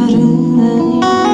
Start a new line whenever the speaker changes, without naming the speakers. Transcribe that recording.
여름 아니